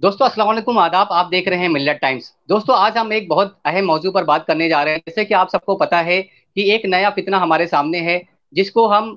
दोस्तों, अस्सलाम वालेकुम। आदाब आप देख रहे हैं मिल्लत टाइम्स। दोस्तों, आज हम एक बहुत अहम मौजू पर बात करने जा रहे हैं। जैसे कि आप सबको पता है कि एक नया फितना हमारे सामने है, जिसको हम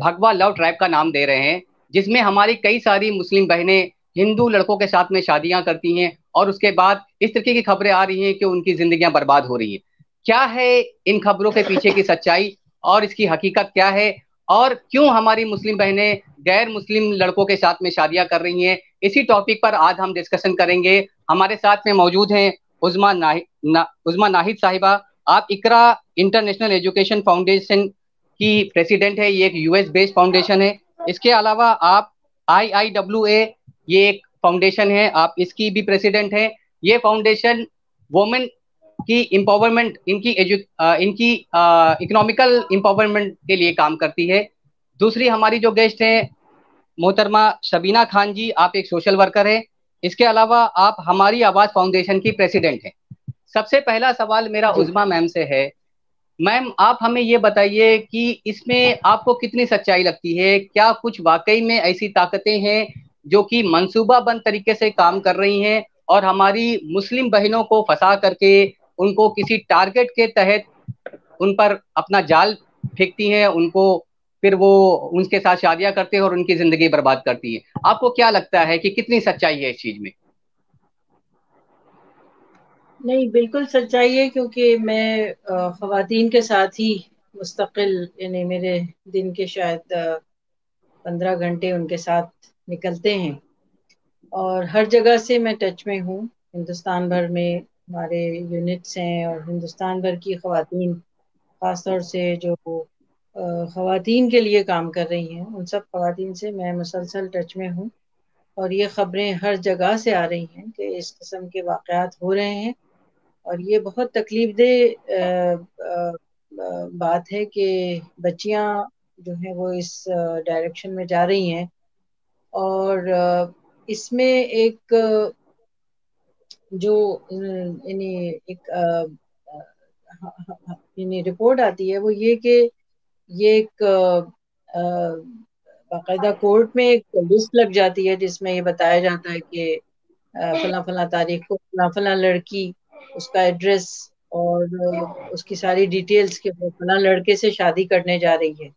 भगवा लव ट्राइब का नाम दे रहे हैं, जिसमें हमारी कई सारी मुस्लिम बहनें हिंदू लड़कों के साथ में शादियाँ करती हैं और उसके बाद इस तरीके की खबरें आ रही हैं कि उनकी जिंदगियाँ बर्बाद हो रही हैं। क्या है इन खबरों के पीछे की सच्चाई और इसकी हकीकत क्या है? और क्यों हमारी मुस्लिम बहनें गैर मुस्लिम लड़कों के साथ में शादियाँ कर रही हैं? इसी टॉपिक पर आज हम डिस्कशन करेंगे। हमारे साथ में मौजूद हैं उजमा नाहि, ना, उजमा नाहिद साहिबा। आप इकरा इंटरनेशनल एजुकेशन फाउंडेशन की प्रेसिडेंट है। ये एक यूएस बेस्ड फाउंडेशन है। इसके अलावा आप आई आई डब्ल्यू ए ये एक फाउंडेशन है। आप इसकी भी प्रेसिडेंट है। ये फाउंडेशन वोमेन की एम्पावरमेंट इनकी एजु इनकी इकोनॉमिकल एम्पावरमेंट के लिए काम करती है। दूसरी हमारी जो गेस्ट है मोहतरमा शबीना खान जी आप एक सोशल वर्कर है। इसके अलावा आप हमारी आवाज़ फाउंडेशन की प्रेसिडेंट हैं। सबसे पहला सवाल मेरा उजमा मैम से है। मैम आप हमें ये बताइए कि इसमें आपको कितनी सच्चाई लगती है? क्या कुछ वाकई में ऐसी ताकतें हैं जो कि मंसूबाबंद तरीके से काम कर रही हैं और हमारी मुस्लिम बहनों को फंसा करके उनको किसी टारगेट के तहत उन पर अपना जाल फेंकती हैं उनको फिर वो उनके साथ शादियाँ करते हैं और उनकी ज़िंदगी बर्बाद करती है। आपको क्या लगता है कि कितनी सच्चाई है इस चीज़ में? नहीं, बिल्कुल सच्चाई है, क्योंकि मैं खातन के साथ ही मुस्तकिल, यानी मेरे दिन के शायद पंद्रह घंटे उनके साथ निकलते हैं। और हर जगह से मैं टच में हूँ। हिंदुस्तान भर में हमारे यूनिट्स हैं और हिंदुस्तान भर की खातन ख़ासतौर से जो खातन के लिए काम कर रही हैं। उन सब खातन से मैं मुसलसल टच में हूँ और ये ख़बरें हर जगह से आ रही हैं कि इस किस्म के वाक़ात हो रहे हैं और ये बहुत तकलीफ़ दे बात है कि बच्चियाँ जो हैं वो इस डायरेक्शन में जा रही हैं और इसमें एक, जो यानी एक यानी रिपोर्ट आती है वो ये कि ये एक बाकायदा कोर्ट में एक लिस्ट लग जाती है जिसमें ये बताया जाता है कि फला फला तारीख को फला फला लड़की, उसका एड्रेस और उसकी सारी डिटेल्स के फला लड़के से शादी करने जा रही है।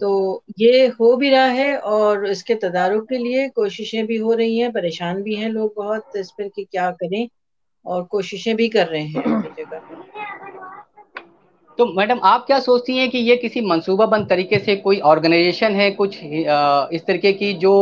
तो ये हो भी रहा है और इसके तदारुक के लिए कोशिशें भी हो रही हैं, परेशान भी हैं लोग बहुत इस पर कि क्या करें और कोशिशें भी कर रहे हैं जगह तो मैडम आप क्या सोचती हैं कि ये किसी मंसूबाबंद तरीके से कोई ऑर्गेनाइजेशन है कुछ इस तरीके की जो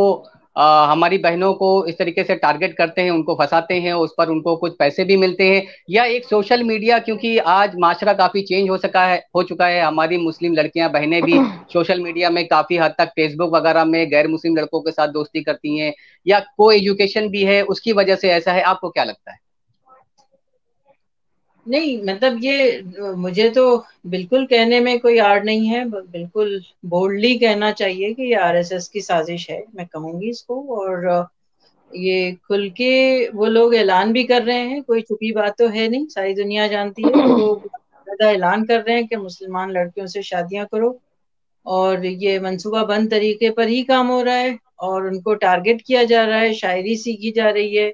हमारी बहनों को इस तरीके से टारगेट करते हैं उनको फंसाते हैं उस पर उनको कुछ पैसे भी मिलते हैं? या एक सोशल मीडिया क्योंकि आज माशरा काफ़ी चेंज हो सका है हो चुका है हमारी मुस्लिम लड़कियाँ बहनें भी सोशल मीडिया में काफ़ी हद तक फेसबुक वगैरह में गैर मुस्लिम लड़कों के साथ दोस्ती करती हैं या को एजुकेशन भी है उसकी वजह से ऐसा है आपको क्या लगता है? नहीं मतलब ये, मुझे तो बिल्कुल कहने में कोई आड़ नहीं है बिल्कुल बोल्डली कहना चाहिए कि ये आरएसएस की साजिश है, मैं कहूँगी इसको। और ये खुल के वो लोग ऐलान भी कर रहे हैं, कोई छुपी बात तो है नहीं, सारी दुनिया जानती है वो ज़्यादा ऐलान कर रहे हैं कि मुसलमान लड़कियों से शादियाँ करो। और ये मनसूबा बंद तरीके पर ही काम हो रहा है, और उनको टारगेट किया जा रहा है, शायरी सीखी जा रही है।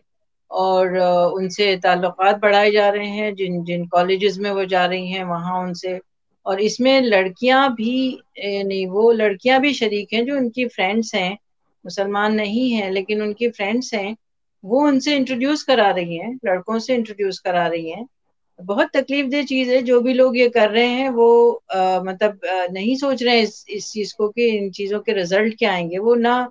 और उनसे ताल्लुकात बढ़ाए जा रहे हैं जिन जिन कॉलेजेस में वो जा रही हैं वहाँ उनसे। और इसमें लड़कियाँ भी नहीं वो लड़कियाँ भी शरीक हैं जो उनकी फ्रेंड्स हैं मुसलमान नहीं हैं लेकिन उनकी फ्रेंड्स हैं वो उनसे इंट्रोड्यूस करा रही हैं लड़कों से इंट्रोड्यूस करा रही हैं। बहुत तकलीफ़ दे चीज़ है जो भी लोग ये कर रहे हैं वो आ, मतलब आ, नहीं सोच रहे हैं इस, इस चीज़ को कि इन चीज़ों के रिज़ल्ट क्या आएँगे। वो ना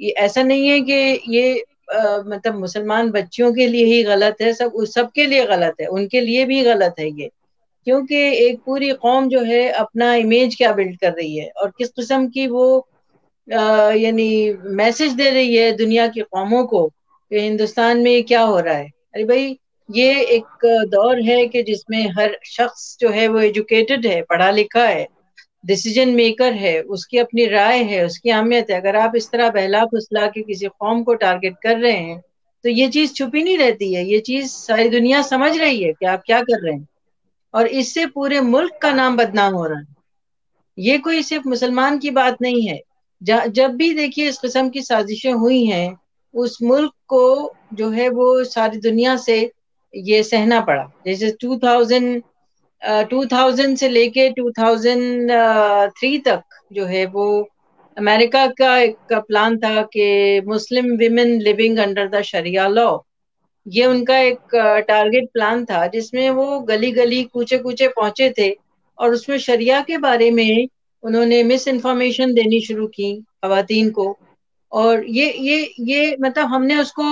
ये ऐसा नहीं है कि ये मतलब मुसलमान बच्चियों के लिए ही गलत है, सब उस, सबके लिए गलत है, उनके लिए भी गलत है ये। क्योंकि एक पूरी कौम जो है अपना इमेज क्या बिल्ड कर रही है और किस किस्म की वो यानी मैसेज दे रही है दुनिया की कौमों को कि हिंदुस्तान में क्या हो रहा है। अरे भाई, ये एक दौर है कि जिसमें हर शख्स जो है वो एजुकेटेड है, पढ़ा लिखा है। डिसीज़न मेकर है, उसकी अपनी राय है, उसकी अहमियत है। अगर आप इस तरह बहला फुसला के किसी कौम को टारगेट कर रहे हैं तो ये चीज़ छुपी नहीं रहती है। ये चीज़ सारी दुनिया समझ रही है कि आप क्या कर रहे हैं। और इससे पूरे मुल्क का नाम बदनाम हो रहा है। ये कोई सिर्फ़ मुसलमान की बात नहीं है। जब भी देखिए इस किस्म की साजिशें हुई हैं, उस मुल्क को जो है वो सारी दुनिया से ये सहना पड़ा। जैसे 2000 2000 से लेके 2003 तक जो है वो अमेरिका का एक प्लान था कि Muslim women living under the sharia law ये उनका एक टारगेट प्लान था जिसमें वो गली गली कूचे कूचे पहुँचे थे और उसमें शरिया के बारे में उन्होंने मिस इन्फॉर्मेशन देनी शुरू की खातन को। और ये ये ये मतलब हमने उसको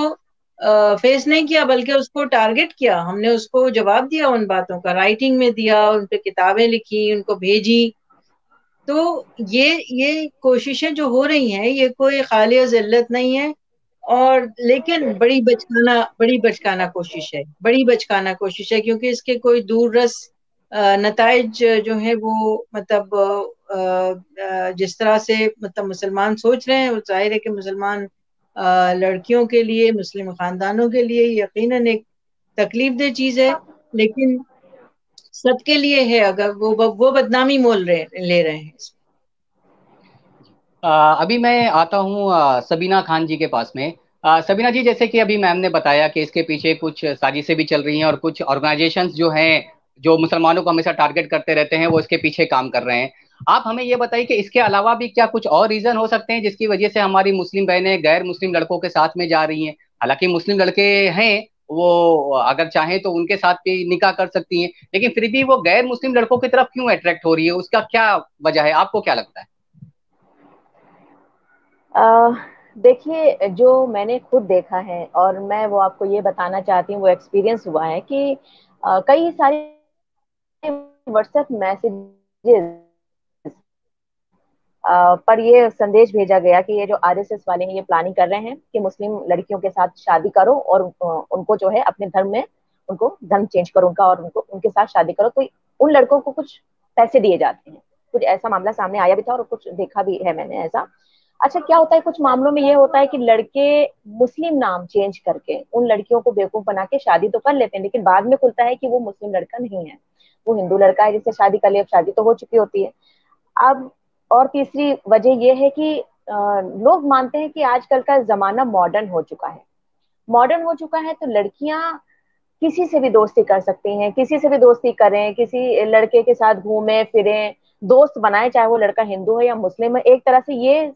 फेस नहीं किया, बल्कि उसको टारगेट किया। हमने उसको जवाब दिया उन बातों का। राइटिंग में दिया, उन पर किताबें लिखी, उनको भेजी। तो ये ये कोशिशें जो हो रही हैं, ये कोई खाली जिल्लत नहीं है। और लेकिन बड़ी बचकाना बड़ी बचकाना कोशिश है। बड़ी बचकाना कोशिश है, क्योंकि इसके कोई दूर रस नतज जो है, वो मतलब जिस तरह से मतलब मुसलमान सोच रहे हैं ज़ाहिर है कि मुसलमान लड़कियों के लिए मुस्लिम खानदानों के लिए यकीनन एक तकलीफ़ दे चीज़ है लेकिन सबके लिए है अगर वो वो बदनामी मोल रहे ले रहे हैं आ, अभी मैं आता हूँ सबीना खान जी के पास में। आ, सबीना जी जैसे कि अभी मैम ने बताया कि इसके पीछे कुछ साजिशें भी चल रही हैं और कुछ ऑर्गेनाइजेशंस जो हैं जो मुसलमानों को हमेशा टारगेट करते रहते हैं वो इसके पीछे काम कर रहे हैं। आप हमें ये बताइए कि इसके अलावा भी क्या कुछ और रीजन हो सकते हैं जिसकी वजह से हमारी मुस्लिम बहनें गैर मुस्लिम लड़कों के साथ में जा रही हैं? हालाँकि मुस्लिम लड़के हैं वो अगर चाहें तो उनके साथ भी निकाह कर सकती हैं लेकिन फिर भी वो गैर मुस्लिम लड़कों की तरफ़ क्यों अट्रैक्ट हो रही है? उसका क्या वजह है? आपको क्या लगता है? देखिए जो मैंने खुद देखा है और मैं वो आपको ये बताना चाहती हूँ वो एक्सपीरियंस हुआ है कि आ, कई सारे व्हाट्सएप मैसेजेस पर ये संदेश भेजा गया कि ये जो आरएसएस वाले हैं, ये प्लानिंग कर रहे हैं कि मुस्लिम लड़कियों के साथ शादी करो और उनको जो है अपने धर्म में उनको धर्म चेंज करो उनका और उनको, उनके साथ शादी करो। तो उन लड़कों को कुछ पैसे दिए जाते हैं। कुछ ऐसा मामला सामने आया भी था और कुछ देखा भी है मैंने ऐसा। अच्छा क्या होता है? कुछ मामलों में ये होता है कि लड़के मुस्लिम नाम चेंज करके उन लड़कियों को बेवकूफ़ बना के शादी तो कर लेते हैं, लेकिन बाद में खुलता है कि वो मुस्लिम लड़का नहीं है। वो हिंदू लड़का है जिससे शादी कर लिया शादी तो हो चुकी होती है। अब और तीसरी वजह यह है कि लोग मानते हैं कि आजकल का जमाना मॉडर्न हो चुका है। मॉडर्न हो चुका है तो लड़कियाँ किसी से भी दोस्ती कर सकती हैं, किसी से भी दोस्ती करें, किसी लड़के के साथ घूमें, फिरें, दोस्त बनाए, चाहे वो लड़का हिंदू है या मुस्लिम है, एक तरह से ये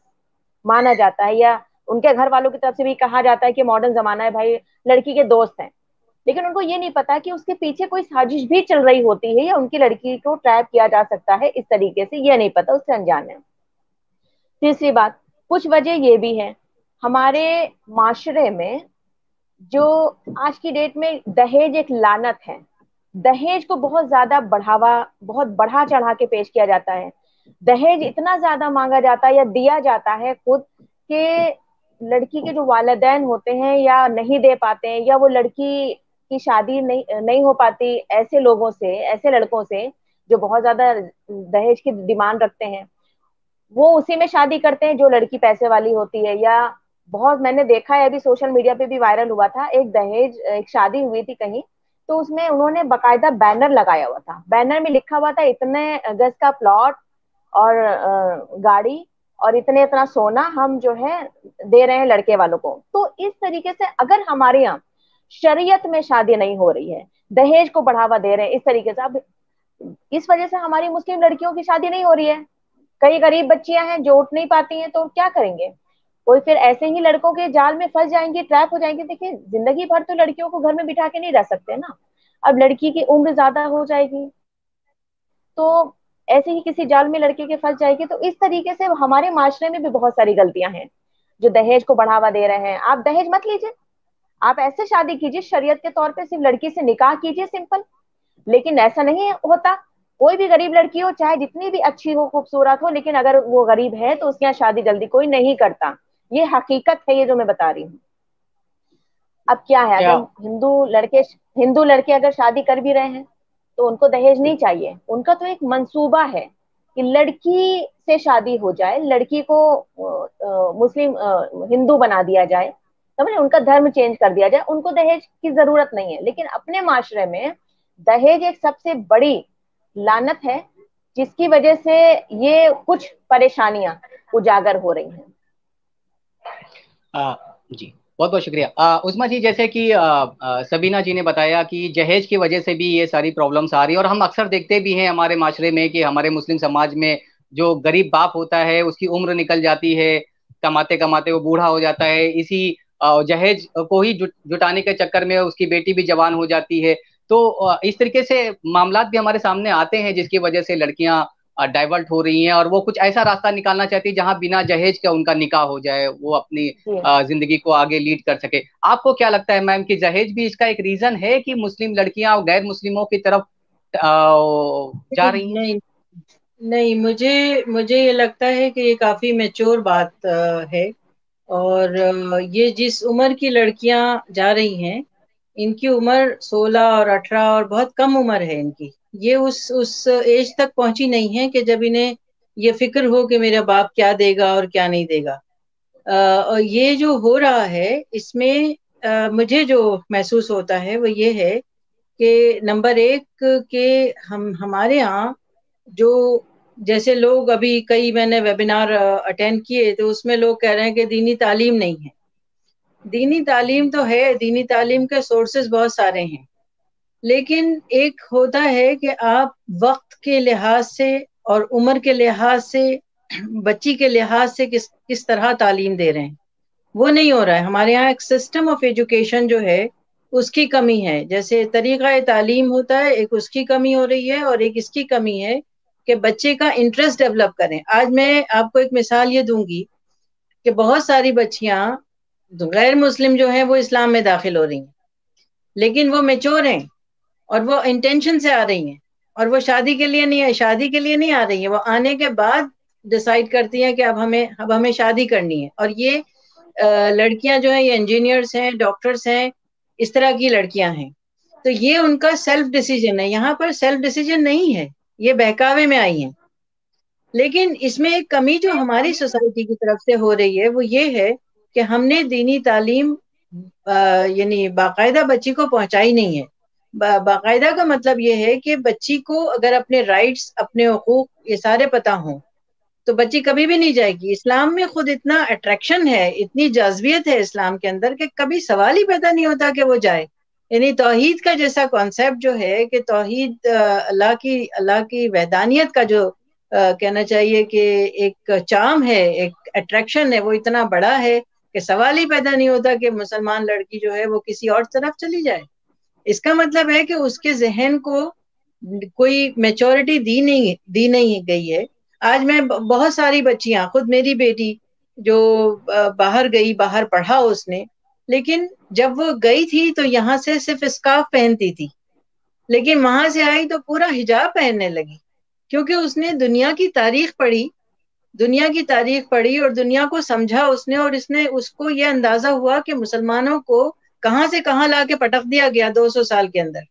माना जाता है या उनके घर वालों की तरफ़ से भी कहा जाता है कि मॉडर्न जमाना है, भाई, लड़की के दोस्त हैं। लेकिन उनको ये नहीं पता कि उसके पीछे कोई साजिश भी चल रही होती है या उनकी लड़की को ट्रैप किया जा सकता है, इस तरीके से ये नहीं पता, उससे अनजान है। तीसरी बात, कुछ वजह ये भी है। हमारे माशरे में जो आज की डेट में दहेज एक लानत है, दहेज को बहुत ज़्यादा बढ़ावा, बहुत बढ़ा चढ़ा के पेश किया जाता है। दहेज इतना ज़्यादा मांगा जाता है या दिया जाता है खुद के लड़की के जो वालदेन होते हैं या नहीं दे पाते हैं या वो लड़की की शादी नहीं नहीं हो पाती ऐसे लोगों से, ऐसे लड़कों से जो बहुत ज़्यादा दहेज की डिमांड रखते हैं। वो उसी में शादी करते हैं जो लड़की पैसे वाली होती है या बहुत, मैंने देखा है अभी सोशल मीडिया पे भी वायरल हुआ था, एक दहेज, एक शादी हुई थी कहीं तो उसमें उन्होंने बकायदा बैनर लगाया हुआ था। बैनर में लिखा हुआ था, इतने गज का प्लॉट और गाड़ी और इतने, इतना सोना हम जो है दे रहे हैं लड़के वालों को। तो इस तरीके से अगर हमारे यहाँ शरीयत में शादी नहीं हो रही है। दहेज को बढ़ावा दे रहे हैं। इस तरीके से अब इस वजह से हमारी मुस्लिम लड़कियों की शादी नहीं हो रही है। कई गरीब बच्चियाँ हैं, जो उठ नहीं पाती हैं तो क्या करेंगे? कोई फिर ऐसे ही लड़कों के जाल में फंस जाएँगे, ट्रैप हो जाएँगे। देखिए, ज़िंदगी भर तो लड़कियों को घर में बिठा के नहीं रह सकते ना। अब लड़की की उम्र ज़्यादा हो जाएगी तो ऐसे ही किसी जाल में लड़के के फंस जाएगी। तो इस तरीके से हमारे माशरे में भी बहुत सारी गलतियाँ हैं, जो दहेज को बढ़ावा दे रहे हैं। आप दहेज मत लीजिए। आप ऐसे शादी कीजिए शरीयत के तौर पे सिर्फ़ लड़की से निकाह कीजिए सिंपल। लेकिन ऐसा नहीं होता। कोई भी गरीब लड़की हो चाहे जितनी भी अच्छी हो खूबसूरत हो लेकिन अगर वो गरीब है तो उसके यहाँ शादी जल्दी कोई नहीं करता। ये हकीकत है ये जो मैं बता रही हूँ। अब क्या है अगर हिंदू लड़के हिंदू लड़के अगर शादी कर भी रहे हैं तो उनको दहेज नहीं चाहिए। उनका तो एक मंसूबा है कि लड़की से शादी हो जाए लड़की को मुस्लिम हिंदू बना दिया जाए। समझे? उनका धर्म चेंज कर दिया जाए उनको दहेज की ज़रूरत नहीं है। लेकिन अपने माशरे में दहेज एक सबसे बड़ी लानत है जिसकी वजह से ये कुछ परेशानियाँ उजागर हो रही हैं। जी बहुत बहुत शुक्रिया। आ, उस्मा जी जैसे कि सबीना जी ने बताया कि जहेज की वजह से भी ये सारी प्रॉब्लम्स आ रही है और हम अक्सर देखते भी हैं हमारे माशरे में कि हमारे मुस्लिम समाज में जो गरीब बाप होता है उसकी उम्र निकल जाती है कमाते कमाते वो बूढ़ा हो जाता है। इसी जहेज को ही जुट, जुटाने के चक्कर में उसकी बेटी भी जवान हो जाती है। तो इस तरीके से मामला भी हमारे सामने आते हैं जिसकी वजह से लड़कियाँ डाइवर्ट हो रही हैं और वो कुछ ऐसा रास्ता निकालना चाहती है जहाँ बिना जहेज का उनका निकाह हो जाए वो अपनी ज़िंदगी को आगे लीड कर सके। आपको क्या लगता है मैम कि जहेज भी इसका एक रीजन है कि मुस्लिम लड़कियाँ और गैर मुस्लिमों की तरफ़ जा रही नहीं नहीं मुझे मुझे ये लगता है कि ये काफ़ी मेच्योर बात है। और ये जिस उम्र की लड़कियाँ जा रही हैं इनकी उम्र 16 और 18 और बहुत कम उम्र है इनकी। ये उस उस एज तक पहुँची नहीं है कि जब इन्हें ये फ़िक्र हो कि मेरा बाप क्या देगा और क्या नहीं देगा। और ये जो हो रहा है इसमें आ, मुझे जो महसूस होता है वो ये है कि नंबर एक के हम हमारे यहाँ जो जैसे लोग अभी कई मैंने वेबिनार अटेंड किए तो उसमें लोग कह रहे हैं कि दीनी तालीम नहीं है। दीनी तालीम तो है, दीनी तालीम के सोर्सेज बहुत सारे हैं। लेकिन एक होता है कि आप वक्त के लिहाज से और उम्र के लिहाज से, बच्ची के लिहाज से किस किस तरह तालीम दे रहे हैं। वो नहीं हो रहा है। हमारे यहाँ एक सिस्टम ऑफ़ एजुकेशन जो है, उसकी कमी है। जैसे तरीका तालीम होता है, एक उसकी कमी हो रही है और एक इसकी कमी है। कि बच्चे का इंटरेस्ट डेवलप करें। आज मैं आपको एक मिसाल ये दूँगी कि बहुत सारी बच्चियाँ गैर मुस्लिम जो हैं, वो इस्लाम में दाखिल हो रही हैं। लेकिन वो मेच्योर हैं और वो इंटेंशन से आ रही हैं और वो शादी के लिए नहीं है शादी के लिए नहीं आ रही है। वो आने के बाद डिसाइड करती हैं कि अब हमें अब हमें शादी करनी है। और ये लड़कियाँ जो हैं, ये इंजीनियर्स हैं डॉक्टर्स हैं, इस तरह की लड़कियाँ हैं। तो ये उनका सेल्फ डिसीज़न है। यहाँ पर सेल्फ डिसीज़न नहीं है। ये बहकावे में आई हैं। लेकिन इसमें एक कमी जो हमारी सोसाइटी की तरफ़ से हो रही है, वो ये है कि हमने दीनी तालीम यानी बाकायदा बच्ची को पहुंचाई नहीं है। बाकायदा का मतलब ये है कि बच्ची को अगर अपने राइट्स अपने हकूक, ये सारे पता हों तो बच्ची कभी भी नहीं जाएगी। इस्लाम में खुद इतना अट्रैक्शन है, इतनी जज्बियत है इस्लाम के अंदर कि कभी सवाल ही पैदा नहीं होता कि वो जाए। यानी तोहीद का जैसा कॉन्सेप्ट जो है कि तोहीद अल्लाह की अल्लाह की वैदानियत का जो आ, कहना चाहिए कि एक चाम है एक अट्रैक्शन है वो इतना बड़ा है कि सवाल ही पैदा नहीं होता कि मुसलमान लड़की जो है वो किसी और तरफ़ चली जाए। इसका मतलब है कि उसके जहन को कोई मेचोरिटी दी नहीं दी नहीं गई है। आज मैं बहुत सारी बच्चियाँ खुद मेरी बेटी जो बाहर गई बाहर पढ़ा उसने लेकिन जब वो गई थी तो यहाँ से सिर्फ़ स्कार्फ पहनती थी। लेकिन वहाँ से आई तो पूरा हिजाब पहनने लगी, क्योंकि उसने दुनिया की तारीख पढ़ी, दुनिया की तारीख पढ़ी और दुनिया को समझा उसने और इसने, उसको ये अंदाज़ा हुआ कि मुसलमानों को कहाँ से कहाँ ला के पटक दिया गया 200 साल के अंदर।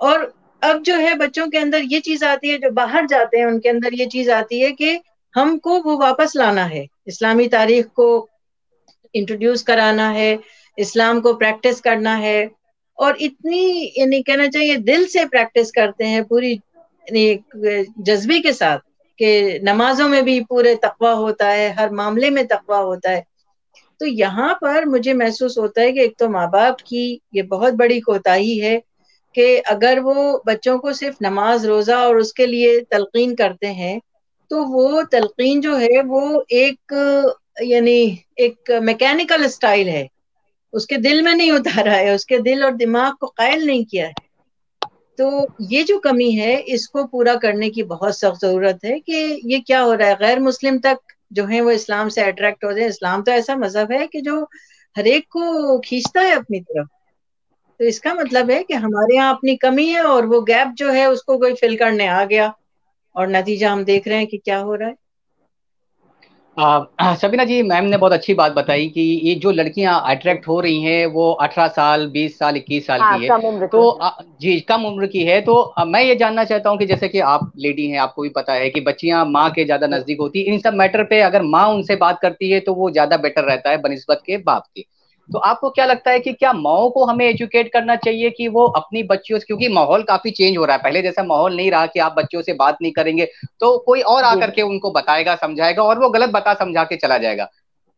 और अब जो है बच्चों के अंदर ये चीज़ आती है, जो बाहर जाते हैं उनके अंदर ये चीज़ आती है कि हमको वो वापस लाना है, इस्लामी तारीख को इंट्रोड्यूस कराना है, इस्लाम को प्रैक्टिस करना है, और इतनी, यानी कहना चाहिए, दिल से प्रैक्टिस करते हैं पूरी जज्बे के साथ कि नमाजों में भी पूरे तकवा होता है, हर मामले में तकवा होता है। तो यहाँ पर मुझे महसूस होता है कि एक तो माँ बाप की ये बहुत बड़ी कोताही है कि अगर वो बच्चों को सिर्फ़ नमाज़, रोजा और उसके लिए तलकीन करते हैं तो वो तलकीन जो है वो एक यानी एक मैकेनिकल स्टाइल है। उसके दिल में नहीं उतारा है, उसके दिल और दिमाग को कायल नहीं किया है। तो ये जो कमी है, इसको पूरा करने की बहुत सख्त ज़रूरत है कि ये क्या हो रहा है। गैर मुस्लिम तक जो है वो इस्लाम से अट्रैक्ट हो जाए इस्लाम तो ऐसा मज़हब है कि जो हरेक को खींचता है अपनी तरफ़। तो इसका मतलब है कि हमारे यहाँ अपनी कमी है और वो गैप जो है, उसको कोई फिल करने आ गया। और नतीजा हम देख रहे हैं कि क्या हो रहा है। सबीना जी मैम ने बहुत अच्छी बात बताई कि ये जो लड़कियाँ अट्रैक्ट हो रही हैं वो 18 साल 20 साल 21 साल हाँ, की है। तो आ, जी कम उम्र की है। तो आ, मैं ये जानना चाहता हूँ कि जैसे कि आप लेडी हैं आपको भी पता है कि बच्चियाँ माँ के ज़्यादा नज़दीक होती है। इन सब मैटर पे अगर माँ उनसे बात करती है तो वो ज़्यादा बेटर रहता है बनस्बत के बाप की। तो आपको क्या लगता है कि क्या माओ को हमें एजुकेट करना चाहिए कि वो अपनी बच्चियों से क्योंकि माहौल काफ़ी चेंज हो रहा है। पहले जैसा माहौल नहीं रहा कि आप बच्चों से बात नहीं करेंगे तो कोई और आकर के उनको बताएगा समझाएगा और वो गलत बता समझा के चला जाएगा।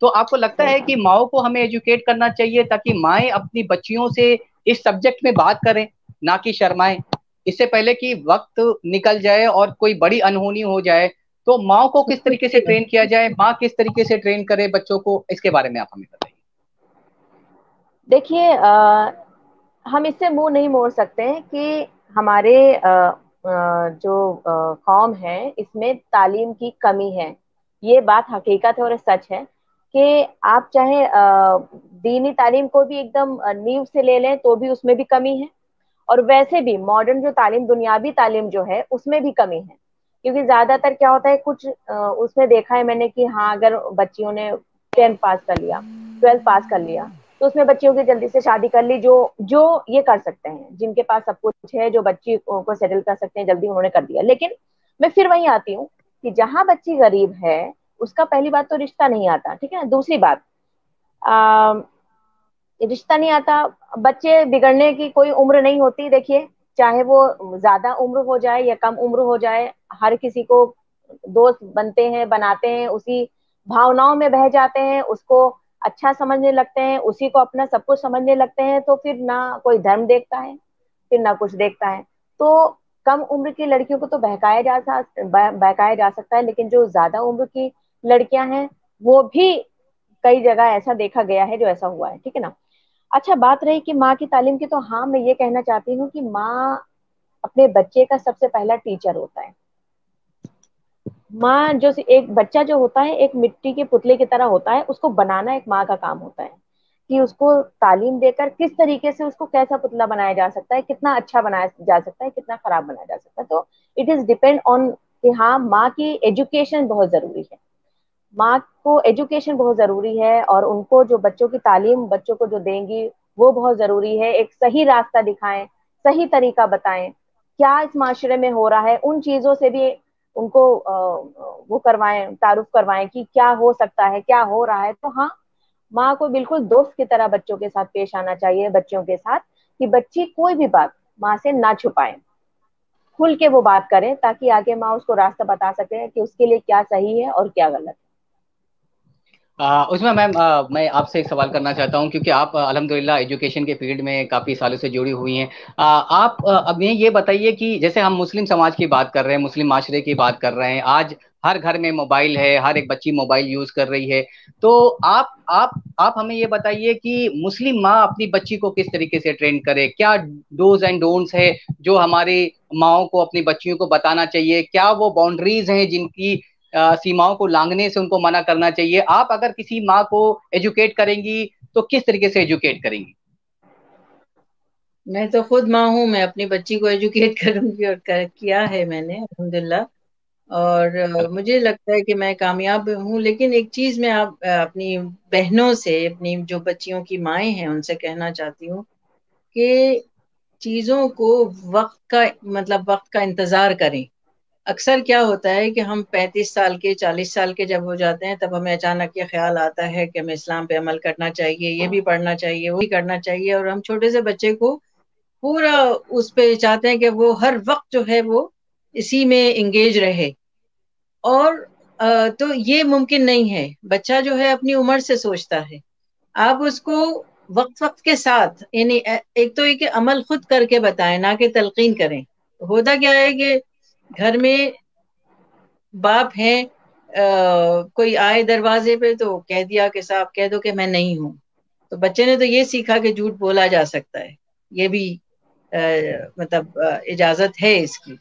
तो आपको लगता है कि माओ को हमें एजुकेट करना चाहिए ताकि माए अपनी बच्चियों से इस सब्जेक्ट में बात करें ना कि शर्माएँ। इससे पहले कि वक्त निकल जाए और कोई बड़ी अनहोनी हो जाए तो माओ को किस तरीके से ट्रेन किया जाए माँ किस तरीके से ट्रेन करे बच्चों को इसके बारे में आप हमें बताइए देखिए हम इससे मुँह नहीं मोड़ सकते हैं कि हमारे जो कौम है, इसमें तालीम की कमी है। ये बात हकीकत है और सच है कि आप चाहे दीनी तालीम को भी एकदम नींव से ले लें तो भी उसमें भी कमी है। और वैसे भी मॉडर्न जो तालीम, दुनियावी तालीम जो है, उसमें भी कमी है। क्योंकि ज़्यादातर क्या होता है, कुछ उसमें देखा है मैंने कि हाँ अगर बच्चियों ने टेंथ पास कर लिया, ट्वेल्थ पास कर लिया तो उसमें बच्चियों की जल्दी से शादी कर ली, जो जो ये कर सकते हैं, जिनके पास सब कुछ है, जो बच्ची को सेटल कर सकते हैं, जल्दी उन्होंने कर दिया। लेकिन मैं फिर वही आती हूँ कि जहाँ बच्ची गरीब है, उसका पहली बात तो रिश्ता नहीं आता, ठीक है दूसरी बात रिश्ता नहीं आता, बच्चे बिगड़ने की कोई उम्र नहीं होती, देखिए, चाहे वो ज़्यादा उम्र हो जाए या कम उम्र हो जाए, हर किसी को दोस्त बनते हैं, बनाते हैं, उसी भावनाओं में बह जाते हैं, उसको अच्छा समझने लगते हैं, उसी को अपना सब कुछ समझने लगते हैं तो फिर ना कोई धर्म देखता है, फिर ना कुछ देखता है। तो कम उम्र की लड़कियों को तो बहकाया जा बहकाया जा सकता है, लेकिन जो ज़्यादा उम्र की लड़कियाँ हैं, वो भी कई जगह ऐसा देखा गया है जो ऐसा हुआ है, ठीक है ना? अच्छा बात रही कि माँ की तालीम की तो हाँ मैं ये कहना चाहती हूँ कि माँ अपने बच्चे का सबसे पहला टीचर होता है। माँ जो एक बच्चा जो होता है, एक मिट्टी के पुतले की तरह होता है, उसको बनाना एक माँ का काम होता है। कि उसको तालीम देकर किस तरीके से उसको कैसा पुतला बनाया जा सकता है, कितना अच्छा बनाया जा सकता है, कितना खराब बनाया जा सकता है। तो इट इज़ डिपेंड ऑन कि हाँ माँ की एजुकेशन बहुत ज़रूरी है। माँ को एजुकेशन बहुत ज़रूरी है और उनको जो बच्चों की तालीम, बच्चों को जो देंगी, वो बहुत ज़रूरी है। एक सही रास्ता दिखाएँ, सही तरीका बताएँ, क्या इस माशरे में हो रहा है, उन चीज़ों से भी उनको वो करवाएँ, तारुफ करवाएँ कि क्या हो सकता है, क्या हो रहा है। तो हाँ माँ को बिल्कुल दोस्त की तरह बच्चों के साथ पेश आना चाहिए, बच्चों के साथ, कि बच्ची कोई भी बात माँ से ना छुपाए। खुल के वो बात करें, ताकि आगे माँ उसको रास्ता बता सके कि उसके लिए क्या सही है और क्या गलत। उसमें मैम मैं आपसे एक सवाल करना चाहता हूँ, क्योंकि आप अलहमदिल्ला एजुकेशन के फ़ील्ड में काफ़ी सालों से जुड़ी हुई हैं। आप अब ये बताइए कि जैसे हम मुस्लिम समाज की बात कर रहे हैं, मुस्लिम माशरे की बात कर रहे हैं, आज हर घर में मोबाइल है, हर एक बच्ची मोबाइल यूज़ कर रही है। तो आप आप आप हमें ये बताइए कि मुस्लिम माँ अपनी बच्ची को किस तरीके से ट्रेन करे? क्या डोज एंड डोंट्स है जो हमारी माओ को, अपनी बच्चियों को बताना चाहिए? क्या वो बाउंड्रीज हैं जिनकी सीमाओं को लांघने से उनको मना करना चाहिए। आप अगर किसी माँ को एजुकेट करेंगी तो किस तरीके से एजुकेट करेंगी? मैं तो खुद माँ हूँ मैं अपनी बच्ची को एजुकेट करूँगी और कर, किया है मैंने अलहमदिल्ला। और मुझे लगता है कि मैं कामयाब हूँ लेकिन एक चीज़ मैं आप अपनी बहनों से अपनी जो बच्चियों की माएँ हैं उनसे कहना चाहती हूँ कि चीज़ों को वक्त का मतलब वक्त का इंतज़ार करें। अक्सर क्या होता है कि हम 35 साल के 40 साल के जब हो जाते हैं, तब हमें अचानक ये ख्याल आता है कि हमें इस्लाम पे अमल करना चाहिए, ये भी पढ़ना चाहिए, वो भी करना चाहिए, और हम छोटे से बच्चे को पूरा उस पे चाहते हैं कि वो हर वक्त जो है वो इसी में इंगेज रहे। और तो ये मुमकिन नहीं है। बच्चा जो है अपनी उम्र से सोचता है। आप उसको वक्त वक्त के साथ, यानी एक तो एक अमल खुद करके बताएँ, ना कि तलकीन करें। होता क्या है कि घर में बाप है आ, कोई आए दरवाजे पे तो कह दिया कि साहब कह दो कि मैं नहीं हूँ। तो बच्चे ने तो ये सीखा कि झूठ बोला जा सकता है। ये भी आ, मतलब इजाज़त है इसकी।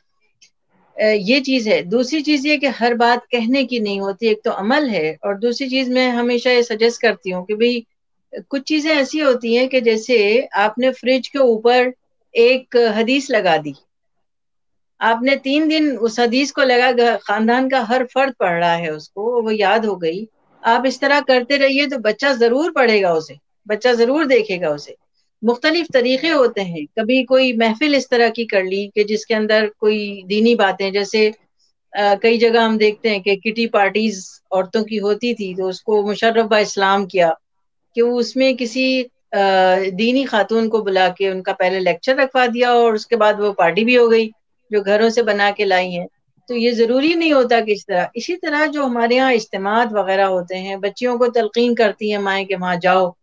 आ, ये चीज़ है। दूसरी चीज़ ये कि हर बात कहने की नहीं होती एक तो अमल है और दूसरी चीज़ मैं हमेशा ये सजेस्ट करती हूँ कि भाई कुछ चीज़ें ऐसी होती हैं कि जैसे आपने फ्रिज के ऊपर एक हदीस लगा दी। आपने तीन दिन उस हदीस को लगा खानदान का हर फर्द पढ़ रहा है उसको वो याद हो गई। आप इस तरह करते रहिए तो बच्चा ज़रूर पढ़ेगा उसे बच्चा ज़रूर देखेगा उसे। मुख्तलिफ़ तरीके होते हैं। कभी कोई महफिल इस तरह की कर ली कि जिसके अंदर कोई दीनी बातें जैसे आ, कई जगह हम देखते हैं कि किटी पार्टीज़ औरतों की होती थी तो उसको मुशर्रफ इस्लाम किया कि वो उसमें किसी आ, दीनी खातून को बुला के उनका पहले लेक्चर रखवा दिया और उसके बाद वो पार्टी भी हो गई। जो घरों से बना के लाई हैं तो ये ज़रूरी नहीं होता कि इस तरह। इसी तरह जो हमारे यहाँ इज्तम वगैरह होते हैं, बच्चियों को तलकीन करती हैं, माएँ के वहाँ जाओ।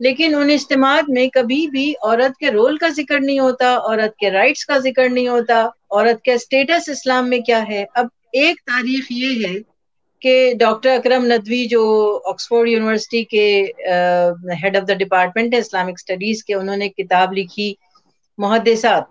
लेकिन उन इज्तम में कभी भी औरत के रोल का ज़िक्र नहीं होता, औरत के राइट्स का ज़िक्र नहीं होता, औरत का स्टेटस इस्लाम में क्या है। अब एक तारीख ये है कि डॉक्टर अकरम नदवी जो ऑक्सफोर्ड यूनिवर्सिटी के हेड ऑफ़ द डिपार्टमेंट है, इस्लामिक स्टडीज़ के, उन्होंने किताब लिखी मुहदसात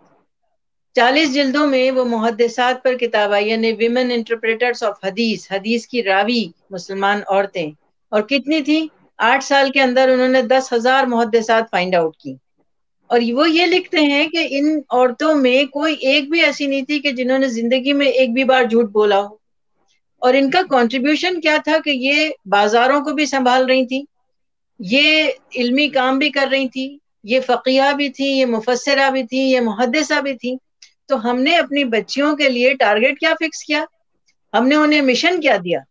चालीस जिल्दों में वो मुहदसात पर किताब आई, यानी विमेन इंटरप्रेटर्स ऑफ़ हदीस हदीस की रावी मुसलमान औरतें। और कितनी थी? आठ साल के अंदर उन्होंने दस हज़ार मुहदसात फाइंड आउट की। और वो ये लिखते हैं कि इन औरतों में कोई एक भी ऐसी नहीं थी कि जिन्होंने ज़िंदगी में एक भी बार झूठ बोला हो। और इनका कंट्रीब्यूशन क्या था कि ये बाजारों को भी संभाल रही थी, ये इल्मी काम भी कर रही थी, ये फ़किया भी थी, ये मुफसरा भी थी, ये मुहदसा भी थी। तो हमने अपनी बच्चियों के लिए टारगेट क्या फिक्स किया? हमने उन्हें मिशन क्या दिया?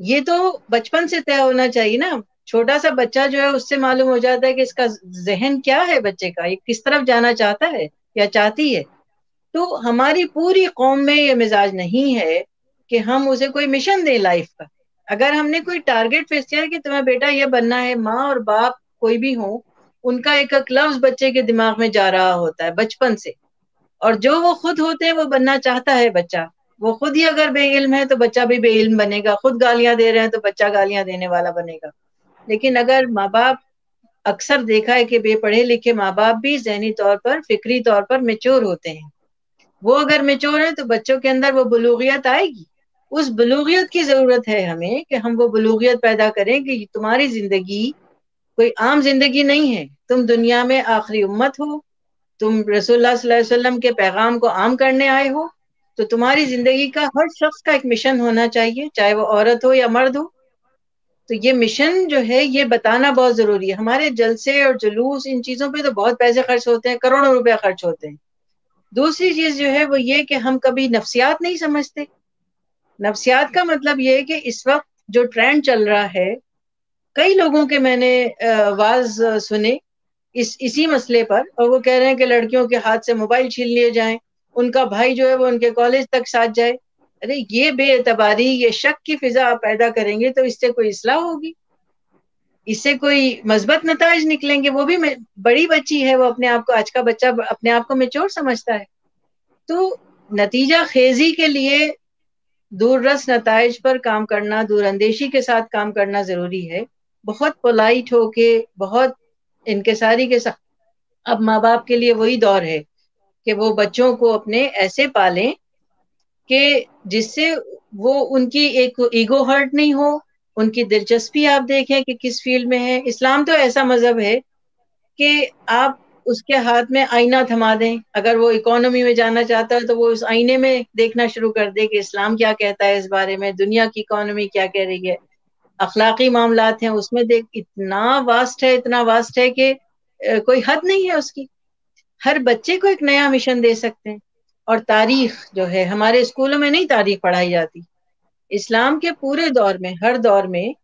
ये तो बचपन से तय होना चाहिए ना। छोटा सा बच्चा जो है, उससे मालूम हो जाता है कि इसका जहन क्या है बच्चे का। ये किस तरफ़ जाना चाहता है या चाहती है? तो हमारी पूरी कौम में ये मिजाज नहीं है कि हम उसे कोई मिशन दें लाइफ का। अगर हमने कोई टारगेट फिक्स किया कि तुम्हें बेटा ये बनना है, माँ और बाप कोई भी हो, उनका एक एक लफ्ज बच्चे के दिमाग में जा रहा होता है, बचपन से। और जो वो खुद होते हैं, वो बनना चाहता है बच्चा। वो खुद ही अगर बेइल्म है तो बच्चा भी बेइल्म बनेगा। खुद गालियाँ दे रहे हैं तो बच्चा गालियाँ देने वाला बनेगा। लेकिन अगर माँ बाप अक्सर देखा है कि बेपढ़े लिखे माँ बाप भी जहनी तौर पर, फिक्री तौर पर मेच्योर होते हैं। वो अगर मेच्योर है तो बच्चों के अंदर वो बलूगियत आएगी। उस बलूगियत की ज़रूरत है हमें कि हम वो बलूगियत पैदा करें कि तुम्हारी ज़िंदगी कोई आम ज़िंदगी नहीं है। तुम दुनिया में आखिरी उम्मत हो। तुम रसोल्ला वसल्लम के पैगाम को आम करने आए हो तो तुम्हारी ज़िंदगी का हर शख्स का एक मिशन होना चाहिए, चाहे वो औरत हो या मर्द हो। तो ये मिशन जो है, ये बताना बहुत ज़रूरी है। हमारे जलसे और जुलूस, इन चीज़ों पे तो बहुत पैसे खर्च होते हैं, करोड़ों रुपए खर्च होते हैं। दूसरी चीज़ जो है, वो ये कि हम कभी नफ्सियात नहीं समझते। नफ्सियात का मतलब ये है कि इस वक्त जो ट्रेंड चल रहा है, कई लोगों के मैंने आवाज़ सुने इस, इसी मसले पर, और वो कह रहे हैं कि लड़कियों के हाथ से मोबाइल छीन लिए जाएँ, उनका भाई जो है वो उनके कॉलेज तक साथ जाए। अरे, ये बेतबारी, ये शक की फिजा आप पैदा करेंगे तो इससे कोई इसलाह होगी? इससे कोई मजबत नतज निकलेंगे? वो भी बड़ी बच्ची है, वो अपने आप को, आज का बच्चा अपने आप को मेच्योर समझता है। तो नतीजा खेजी के लिए दूररस नतज पर काम करना, दूरअंदेशी के साथ काम करना ज़रूरी है। बहुत पोलाइट होके, बहुत इनकेसारी के साथ अब माँ बाप के लिए वही दौर है कि वो बच्चों को अपने ऐसे पालें कि जिससे वो उनकी एक ईगो हर्ट नहीं हो, उनकी दिलचस्पी आप देखें कि किस फ़ील्ड में है। इस्लाम तो ऐसा मज़हब है कि आप उसके हाथ में आईना थमा दें। अगर वो इकोनॉमी में जाना चाहता है तो वो उस आईने में देखना शुरू कर दे कि इस्लाम क्या कहता है इस बारे में, दुनिया की इकोनॉमी क्या कह रही है। अखलाकी मामला हैं, उसमें देख, इतना वास्ट है, इतना वास्ट है कि कोई हद नहीं है उसकी। हर बच्चे को एक नया मिशन दे सकते हैं। और तारीख जो है, हमारे स्कूलों में नहीं तारीख पढ़ाई जाती। इस्लाम के पूरे दौर में, हर दौर में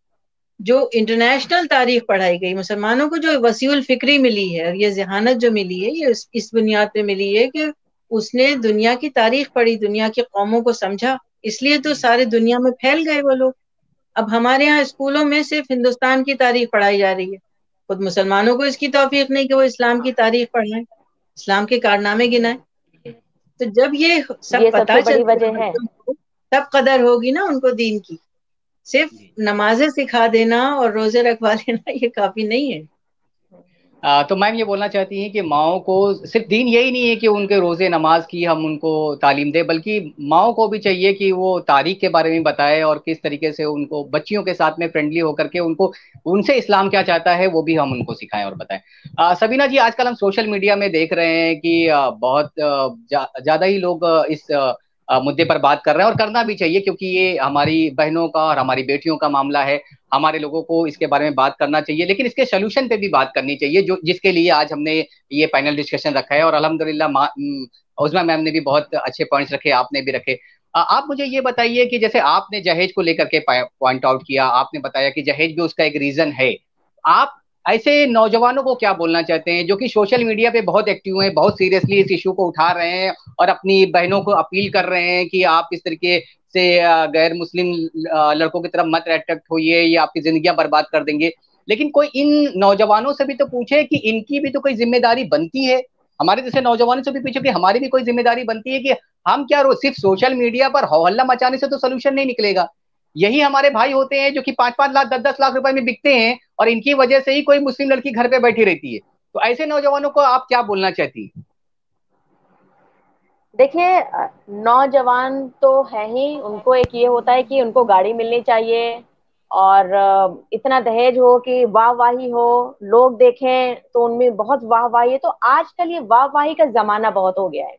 जो इंटरनेशनल तारीख पढ़ाई गई, मुसलमानों को जो वसीउल फिक्री मिली है, और ये जहानत जो मिली है, ये इस बुनियाद पे मिली है कि उसने दुनिया की तारीख पढ़ी, दुनिया की कौमों को समझा। इसलिए तो सारे दुनिया में फैल गए वो लोग। अब हमारे यहाँ स्कूलों में सिर्फ़ हिंदुस्तान की तारीख पढ़ाई जा रही है। खुद मुसलमानों को इसकी तोफीक नहीं कि वो इस्लाम की तारीख पढ़ाए इस्लाम के कारनामे गिनाए। तो जब ये सब ये पता चल है तब कदर होगी ना उनको दीन की। सिर्फ़ नमाजें सिखा देना और रोज़े रखवा लेना ये काफ़ी नहीं है। तो मैम ये बोलना चाहती हैं कि माओ को सिर्फ़ दीन यही नहीं है कि उनके रोज़े नमाज़ की हम उनको तालीम दें बल्कि माओ को भी चाहिए कि वो तारीख के बारे में बताए और किस तरीके से उनको बच्चियों के साथ में फ्रेंडली होकर के उनको उनसे इस्लाम क्या चाहता है वो भी हम उनको सिखाएँ और बताएँ। सबीना जी आजकल हम सोशल मीडिया में देख रहे हैं कि बहुत ज़्यादा जा, ही लोग इस मुद्दे पर बात कर रहे हैं और करना भी चाहिए क्योंकि ये हमारी बहनों का और हमारी बेटियों का मामला है। हमारे लोगों को इसके बारे में बात करना चाहिए, लेकिन इसके सोल्यूशन पे भी बात करनी चाहिए, जो जिसके लिए आज हमने ये पैनल डिस्कशन रखा है। और अलहमदिल्ला उजमा मैम ने भी बहुत अच्छे पॉइंट्स रखे, आपने भी रखे। आप मुझे ये बताइए कि जैसे आपने जहेज को लेकर के पॉइंट आउट किया, आपने बताया कि जहेज भी उसका एक रीजन है। आप ऐसे नौजवानों को क्या बोलना चाहते हैं, जो कि सोशल मीडिया पे बहुत एक्टिव हैं, बहुत सीरियसली इस इशू को उठा रहे हैं और अपनी बहनों को अपील कर रहे हैं कि आप इस तरीके से गैर मुस्लिम लड़कों की तरफ़ मत अट्रैक्ट होइए, ये आपकी जिंदगियाँ बर्बाद कर देंगे। लेकिन कोई इन नौजवानों से भी तो पूछे कि इनकी भी तो कोई ज़िम्मेदारी बनती है। हमारे जैसे नौजवानों से भी पूछे कि हमारी भी कोई ज़िम्मेदारी बनती है कि हम क्या रो सिर्फ़ सोशल मीडिया पर हौहल्ला मचाने से तो सोल्यूशन नहीं निकलेगा। यही हमारे भाई होते हैं जो कि पाँच पाँच लाख दस दस लाख रुपए में बिकते हैं। और इनकी वजह से ही कोई मुस्लिम लड़की घर पे बैठी रहती है। तो ऐसे नौजवानों को आप क्या बोलना चाहती है? देखिए, नौजवान तो है ही। उनको एक ये होता है कि उनको गाड़ी मिलनी चाहिए और इतना दहेज हो कि वाह वाही हो, लोग देखें तो उनमें बहुत वाह वाही है। तो आजकल ये वाह वाही का जमाना बहुत हो गया है।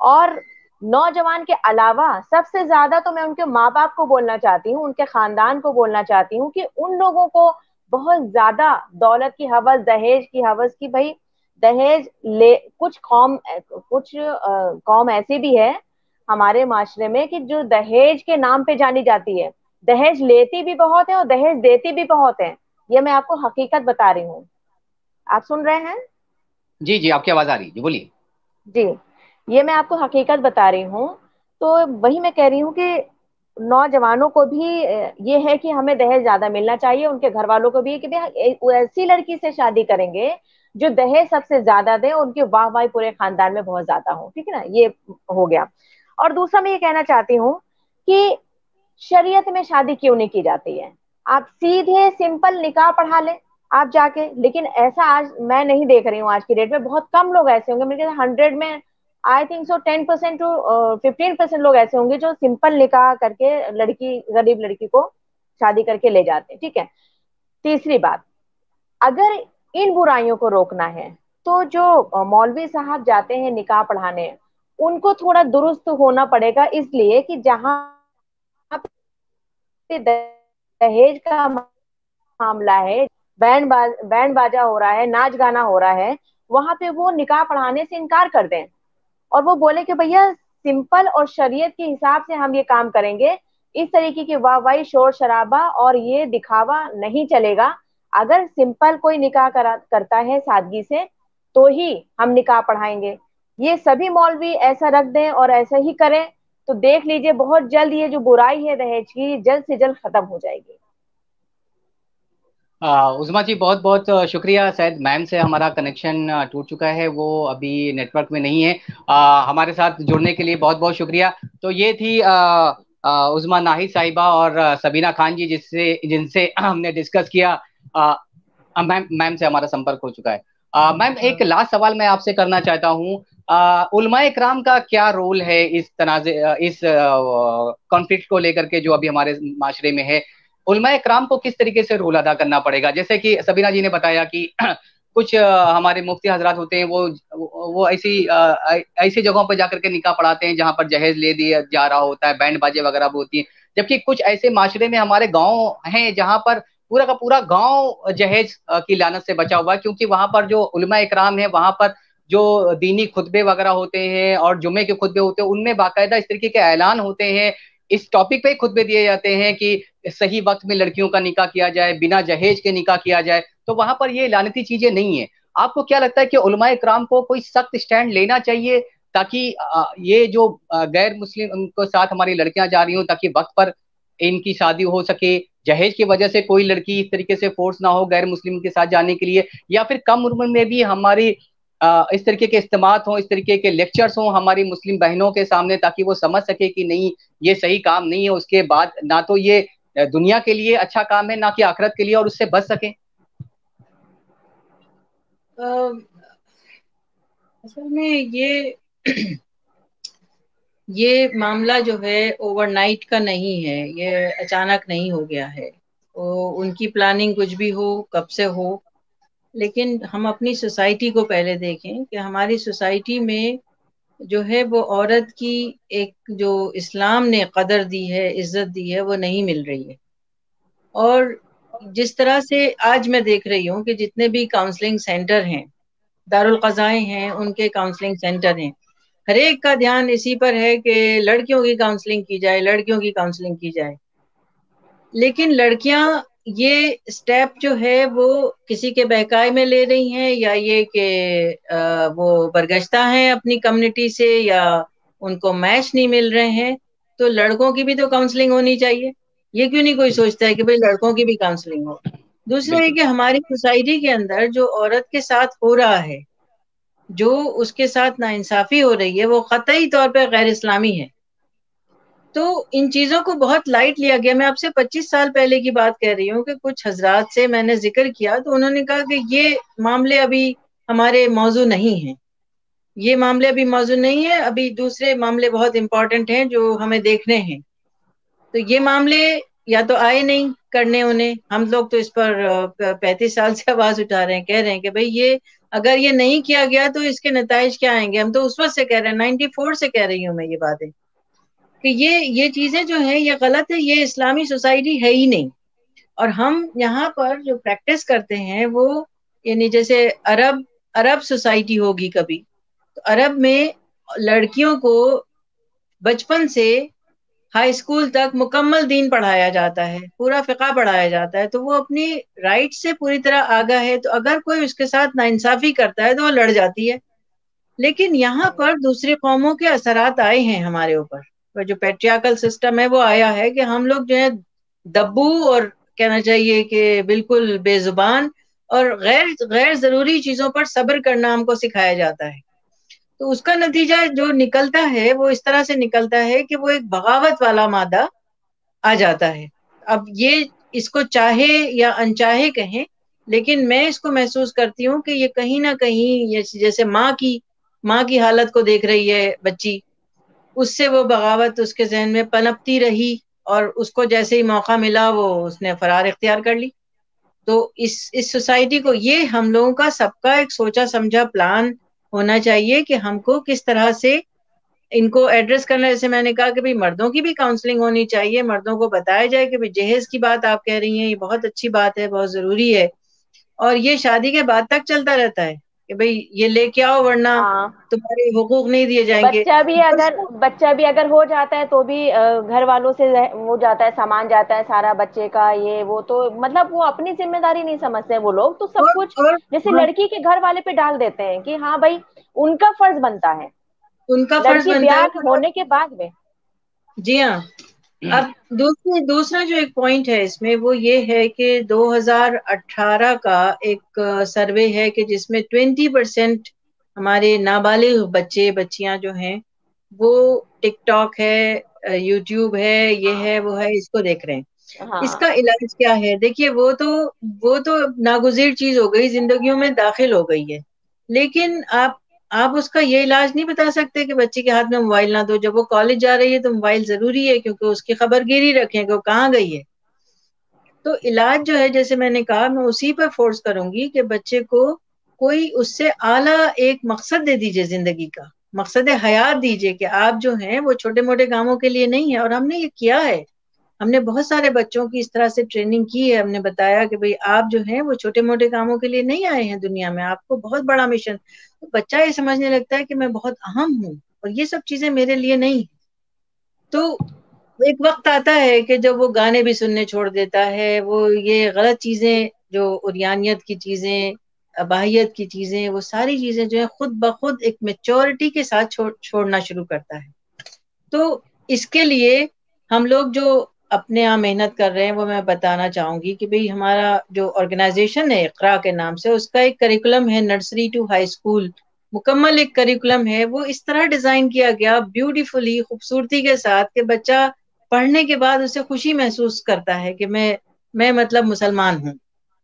और नौजवान के अलावा सबसे ज़्यादा तो मैं उनके माँ बाप को बोलना चाहती हूँ, उनके खानदान को बोलना चाहती हूँ कि उन लोगों को बहुत ज़्यादा दौलत की हवस दहेज की हवस की भाई दहेज ले कुछ कौम कुछ कौम ऐसी भी है हमारे माशरे में कि जो दहेज के नाम पे जानी जाती है। दहेज लेती भी बहुत है और दहेज देती भी बहुत है। ये मैं आपको हकीकत बता रही हूँ। आप सुन रहे हैं? जी जी आपकी आवाज़ आ रही है। बोलिए। जी ये मैं आपको हकीकत बता रही हूँ। तो वही मैं कह रही हूँ कि नौजवानों को भी ये है कि हमें दहेज ज़्यादा मिलना चाहिए। उनके घर वालों को भी कि ऐसी लड़की से शादी करेंगे, जो दहेज सबसे ज़्यादा दे, उनकी वाह वाह पूरे खानदान में बहुत ज़्यादा हो। ठीक है ना? ये हो गया। और दूसरा मैं ये कहना चाहती हूँ कि शरीयत में शादी क्यों नहीं की जाती है? आप सीधे सिंपल निकाह पढ़ा ले, आप जाके। लेकिन ऐसा आज मैं नहीं देख रही हूँ आज की डेट में, बहुत कम लोग ऐसे होंगे। मेरे हंड्रेड में I think so ten percent to fifteen percent लोग ऐसे होंगे जो सिंपल निकाह करके लड़की, गरीब लड़की को शादी करके ले जाते हैं, ठीक है? तीसरी बात, अगर इन बुराइयों को रोकना है तो जो मौलवी साहब जाते हैं निकाह पढ़ाने, उनको थोड़ा दुरुस्त होना पड़ेगा इसलिए कि जहाँ दहेज का मामला है, बैंड बाज बैंड बाजा हो रहा है, नाच गाना हो रहा है, वहाँ पे वो निकाह पढ़ाने से इनकार कर दें। और वो बोले कि भैया, सिंपल और शरीयत के हिसाब से हम ये काम करेंगे। इस तरीके की वाह वाहवाही, शोर शराबा और ये दिखावा नहीं चलेगा। अगर सिंपल कोई निकाह करा, करता है सादगी से तो ही हम निकाह पढ़ाएँगे। ये सभी मौलवी ऐसा रख दें और ऐसा ही करें। तो देख लीजिए, बहुत जल्द ये जो बुराई है, दहेज की, जल्द से जल्द खत्म हो जाएगी। उजमा जी बहुत बहुत शुक्रिया। शायद मैम से हमारा कनेक्शन टूट चुका है वो अभी नेटवर्क में नहीं है। आ, हमारे साथ जुड़ने के लिए बहुत बहुत शुक्रिया। तो ये थी आ, उजमा नाहिद साहिबा और सबीना खान जी जिससे जिनसे हमने डिस्कस किया। मैम मैम से हमारा संपर्क हो चुका है। मैम एक लास्ट सवाल मैं आपसे करना चाहता हूँ। उलमा इक्राम का क्या रोल है इस तनाजे इस कॉन्फ्लिक्ट को लेकर के जो अभी हमारे माशरे में है? इकराम को किस तरीके से रोल अदा करना पड़ेगा? जैसे कि सबीना जी ने बताया कि कुछ हमारे मुफ्ती हजरात होते हैं, वो वो ऐसी ऐसी जगहों पर जाकर के निकाह पढ़ाते हैं जहाँ पर जहेज ले दिया जा रहा होता है बैंड बाजे वगैरह भी होती है। जबकि कुछ ऐसे माशरे में हमारे गाँव हैं जहाँ पर पूरा का पूरा गाँव जहेज की लानत से बचा हुआ है, क्योंकि वहाँ पर जो उलमा इकराम है, वहाँ पर जो दीनी खुतबे वगैरह होते हैं और जुमे के खुतबे होते हैं, उनमें बाकायदा इस तरीके के ऐलान होते हैं इस टॉपिक पे खुतबे दिए जाते हैं कि सही वक्त में लड़कियों का निकाह किया जाए, बिना जहेज के निकाह किया जाए तो वहाँ पर ये लानती चीज़ें नहीं है। आपको क्या लगता है कि उलमा इकराम को कोई सख्त स्टैंड लेना चाहिए ताकि ये जो गैर मुस्लिम के साथ हमारी लड़कियाँ जा रही हो ताकि वक्त पर इनकी शादी हो सके, जहेज की वजह से कोई लड़की इस तरीके से फोर्स ना हो गैर मुस्लिम के साथ जाने के लिए, या फिर कम उम्र में भी हमारी इस तरीके के इस्तेम हों, इस तरीके के लेक्चर्स हों हमारी मुस्लिम बहनों के सामने ताकि वो समझ सके कि नहीं, ये सही काम नहीं है, उसके बाद ना तो ये दुनिया के लिए अच्छा काम है, ना कि आखिरत के लिए और उससे बच सके। असल में ये ये मामला जो है ओवरनाइट का नहीं है, ये अचानक नहीं हो गया है। वो उनकी प्लानिंग कुछ भी हो, कब से हो लेकिन हम अपनी सोसाइटी को पहले देखें कि हमारी सोसाइटी में जो है वो औरत की एक जो इस्लाम ने कदर दी है, इज़्ज़त दी है, वो नहीं मिल रही है। और जिस तरह से आज मैं देख रही हूँ कि जितने भी काउंसलिंग सेंटर हैं, दारुल कज़ाएँ हैं, उनके काउंसलिंग सेंटर हैं, हर एक का ध्यान इसी पर है कि लड़कियों की काउंसलिंग की जाए, लड़कियों की काउंसलिंग की जाए। लेकिन लड़कियाँ ये स्टेप जो है वो किसी के बहकाए में ले रही हैं या ये कि वो बरगश्ता हैं अपनी कम्युनिटी से या उनको मैच नहीं मिल रहे हैं? तो लड़कों की भी तो काउंसलिंग होनी चाहिए। ये क्यों नहीं कोई सोचता है कि भाई लड़कों की भी काउंसलिंग हो? दूसरा ये कि हमारी सोसाइटी के अंदर जो औरत के साथ हो रहा है जो उसके साथ नाइंसाफी हो रही है वो कतई तौर पर गैर इस्लामी है। तो इन चीज़ों को बहुत लाइट लिया गया। मैं आपसे 25 साल पहले की बात कह रही हूँ कि कुछ हजरात से मैंने ज़िक्र किया तो उन्होंने कहा कि ये मामले अभी हमारे मौजू नहीं है। ये मामले अभी मौजू नहीं है, अभी दूसरे मामले बहुत इंपॉर्टेंट हैं जो हमें देखने हैं। तो ये मामले या तो आए नहीं करने उन्हें। हम लोग तो इस पर पैंतीस साल से आवाज़ उठा रहे हैं, कह रहे हैं कि भाई ये अगर ये नहीं किया गया तो इसके नतज क्या आएँगे? हम तो उस वक्त से कह रहे हैं नाइन्टी फोर से कह रही हूँ मैं ये बातें। कि ये ये चीज़ें जो है, ये गलत है, ये इस्लामी सोसाइटी है ही नहीं। और हम यहाँ पर जो प्रैक्टिस करते हैं, वो यानी जैसे अरब अरब सोसाइटी होगी कभी तो अरब में लड़कियों को बचपन से हाई स्कूल तक मुकम्मल दीन पढ़ाया जाता है, पूरा फिका पढ़ाया जाता है तो वो अपनी राइट से पूरी तरह आगा है तो अगर कोई उसके साथ नाइंसाफी करता है तो वो लड़ जाती है। लेकिन यहाँ पर दूसरी कौमों के असरात आए हैं हमारे ऊपर। जो पेट्रियाकल सिस्टम है, वो आया है कि हम लोग जो है दब्बू और कहना चाहिए कि बिल्कुल बेजुबान और गैर गैर ज़रूरी चीज़ों पर सब्र करना हमको सिखाया जाता है। तो उसका नतीजा जो निकलता है, वो इस तरह से निकलता है कि वो एक बगावत वाला मादा आ जाता है। अब ये इसको चाहे या अनचाहे कहें, लेकिन मैं इसको महसूस करती हूँ कि ये कहीं ना कहीं जैसे माँ की माँ की हालत को देख रही है बच्ची उससे वो बगावत उसके जहन में पनपती रही और उसको जैसे ही मौका मिला, वो उसने फरार इख्तियार कर ली। तो इस इस सोसाइटी को ये हम लोगों का सबका एक सोचा समझा प्लान होना चाहिए कि हमको किस तरह से इनको एड्रेस करना जैसे मैंने कहा कि भाई, मर्दों की भी काउंसलिंग होनी चाहिए। मर्दों को बताया जाए कि भाई, जहेज की बात आप कह रही हैं, ये बहुत अच्छी बात है, बहुत ज़रूरी है। और ये शादी के बाद तक चलता रहता है। कि भाई ये लेके आओ वरना हाँ। तुम्हारे हुकूक नहीं दिए जाएँगे बच्चा भी अगर बच्चा भी अगर हो जाता है तो भी घर वालों से वो जाता है सामान जाता है सारा बच्चे का ये वो तो मतलब वो अपनी ज़िम्मेदारी नहीं समझते वो लोग तो सब और, कुछ और, जैसे और, लड़की के घर वाले पे डाल देते हैं कि हाँ भाई उनका फ़र्ज़ बनता है उनका फ़र्ज़ बनता है होने के बाद में जी हाँ। अब दूसरी दूसरा जो एक पॉइंट है इसमें वो ये है कि 2018 का एक सर्वे है कि जिसमें 20 परसेंट हमारे नाबालिग बच्चे बच्चियाँ जो हैं वो टिकटॉक है यूट्यूब है ये है वो है इसको देख रहे हैं। हाँ। इसका इलाज क्या है? देखिए वो तो वो तो नागुजीर चीज़ हो गई जिंदगियों में दाखिल हो गई है। लेकिन आप आप उसका ये इलाज नहीं बता सकते कि बच्चे के हाथ में मोबाइल ना दो। जब वो कॉलेज जा रही है तो मोबाइल ज़रूरी है क्योंकि उसकी खबरगिरी रखें कि वो कहाँ गई है। तो इलाज जो है, जैसे मैंने कहा, मैं उसी पर फोर्स करूँगी कि बच्चे को कोई उससे आला एक मकसद दे दीजिए ज़िंदगी का। मकसद हयात दीजिए कि आप जो हैं, वो छोटे मोटे कामों के लिए नहीं है और हमने ये किया है। हमने बहुत सारे बच्चों की इस तरह से ट्रेनिंग की है। हमने बताया कि भाई आप जो हैं, वो छोटे मोटे कामों के लिए नहीं आए हैं दुनिया में। आपको बहुत बड़ा मिशन तो बच्चा ये समझने लगता है कि मैं बहुत अहम हूँ और ये सब चीज़ें मेरे लिए नहीं तो एक वक्त आता है कि जब वो गाने भी सुनने छोड़ देता है, वो ये गलत चीज़ें, जो उरियानियत की चीज़ें, अबाहियत की चीज़ें, वो सारी चीज़ें जो है, खुद ब खुद एक मेच्योरिटी के साथ छोड़, छोड़ना शुरू करता है। तो इसके लिए हम लोग जो अपने यहाँ मेहनत कर रहे हैं, वो मैं बताना चाहूँगी कि भाई हमारा जो ऑर्गेनाइजेशन है, इकरा के नाम से, उसका एक करिकुलम है नर्सरी टू हाई स्कूल मुकम्मल एक करिकुलम है, वो इस तरह डिज़ाइन किया गया ब्यूटीफुली खूबसूरती के साथ कि बच्चा पढ़ने के बाद उसे खुशी महसूस करता है कि मैं मैं मतलब मुसलमान हूँ।